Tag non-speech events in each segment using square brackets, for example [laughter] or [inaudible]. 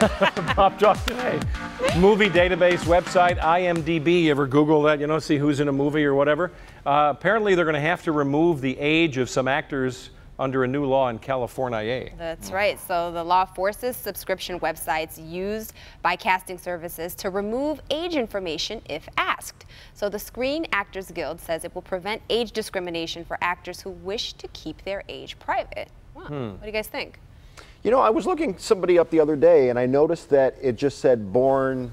[laughs] Pop Talk today. Movie database website, IMDb. You ever Google that, you know, see who's in a movie or whatever? Uh, apparently, they're going to have to remove the age of some actors under a new law in California. That's right. So the law forces subscription websites used by casting services to remove age information if asked. So the Screen Actors Guild says it will prevent age discrimination for actors who wish to keep their age private. Wow. Hmm. What do you guys think? You know, I was looking somebody up the other day and I noticed that it just said born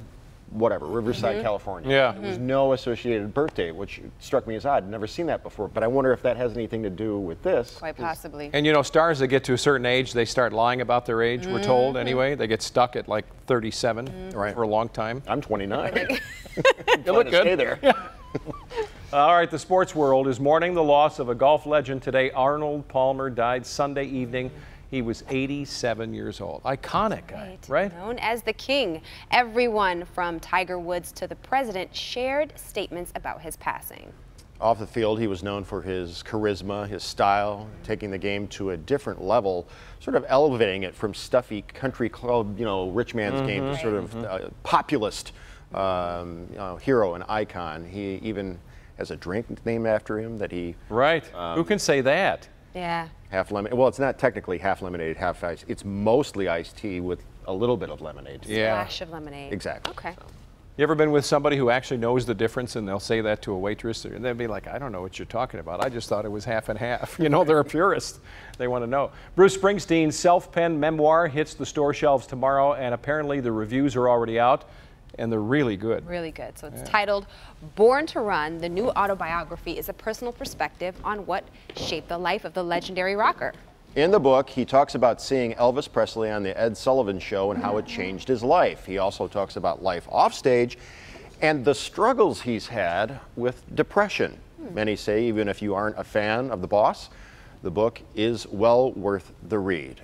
whatever, Riverside, mm -hmm. California. Yeah. There was no associated birthday, which struck me as odd. Never seen that before, but I wonder if that has anything to do with this. Quite possibly. And you know, stars that get to a certain age, they start lying about their age, mm -hmm. we're told mm-hmm. anyway. They get stuck at like 37 mm -hmm. right. for a long time. I'm 29. [laughs] [laughs] you look good. Stay there. [laughs] All right, the sports world is mourning the loss of a golf legend today. Arnold Palmer died Sunday evening. He was 87 years old. Iconic guy, right. right? Known as the king. Everyone from Tiger Woods to the president shared statements about his passing. Off the field, he was known for his charisma, his style, taking the game to a different level, sort of elevating it from stuffy country club, you know, rich man's mm -hmm. game to mm-hmm. sort of mm -hmm. uh, populist um, you know, hero and icon. He even has a drink named after him that he. Right. Um, Who can say that? Yeah. Half lemon. Well, it's not technically half lemonade, half ice. It's mostly iced tea with a little bit of lemonade. Yeah. Splash of lemonade. Exactly. Okay. So. You ever been with somebody who actually knows the difference and they'll say that to a waitress and they'll be like, I don't know what you're talking about. I just thought it was half and half. [laughs] You know, they're a purist. They want to know. Bruce Springsteen's self-penned memoir hits the store shelves tomorrow and apparently the reviews are already out and they're really good. Really good. So it's yeah. titled Born to Run. The new autobiography is a personal perspective on what shaped the life of the legendary rocker. In the book, he talks about seeing Elvis Presley on the Ed Sullivan Show and how it changed his life. He also talks about life offstage and the struggles he's had with depression. Hmm. Many say even if you aren't a fan of the boss, the book is well worth the read.